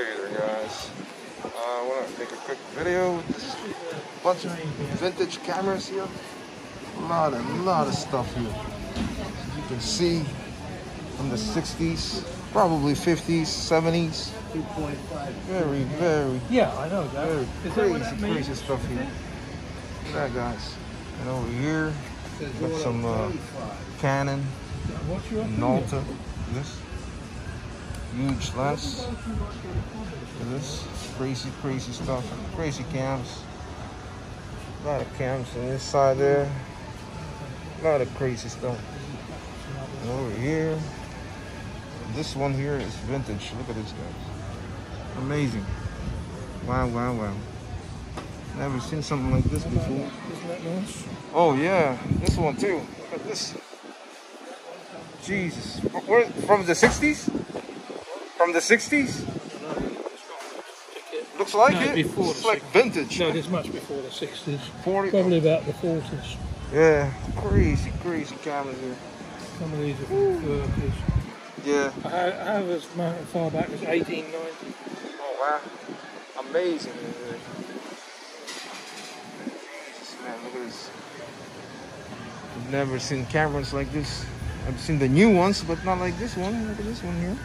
Hey there guys. Uh, I want to make a quick video with this bunch of vintage cameras here. A lot, a lot of stuff here. As you can see from the 60s, probably 50s, 70s. 2.5. Very, very, Yeah, I know that. very Is crazy, that means? crazy stuff here. Look at that guys. And over here, got some uh, Canon, What's Nalta. This huge lens. This crazy, crazy stuff. Crazy cams. A lot of cams on this side there. A lot of crazy stuff. Over here, this one here is vintage. Look at this guy. Amazing. Wow, wow, wow. Never seen something like this before. Oh yeah, this one too. Look at this. Jesus. From the 60s? From the 60s? Looks like No, it. before it's like vintage. No, it is much before the 60s. 40. Probably about the 40s. Yeah, crazy, crazy cameras here. Some of these are from the 30s. Yeah. I I have as far back as 1890. Oh wow. Amazing. Jesus, man, look at this. I've never seen cameras like this. I've seen the new ones, but not like this one. Look at this one here.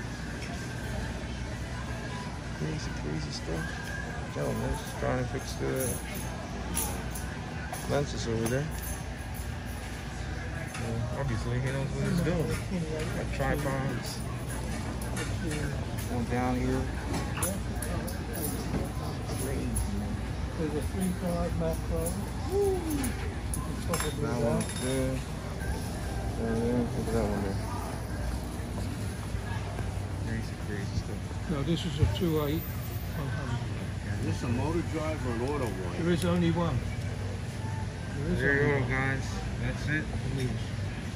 Crazy, crazy stuff. Gentleman is trying to fix the lenses over there. Well, obviously, he knows what he's doing. Got tripods. One down here. There's a 3.5 macro. Probably That one that. there. Look at that one there. Crazy, crazy stuff. No, this is a 2.8 100. Is this a motor drive or an auto one? There is only one. There is There you only go, guys. That's it. one. These.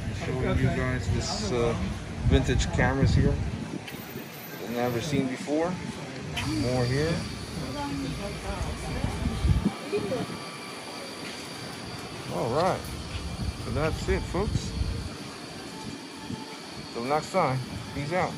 I'm showing you guys this uh, vintage cameras here. Never seen before. More here. All right. So that's it, folks. Till next time. Peace out.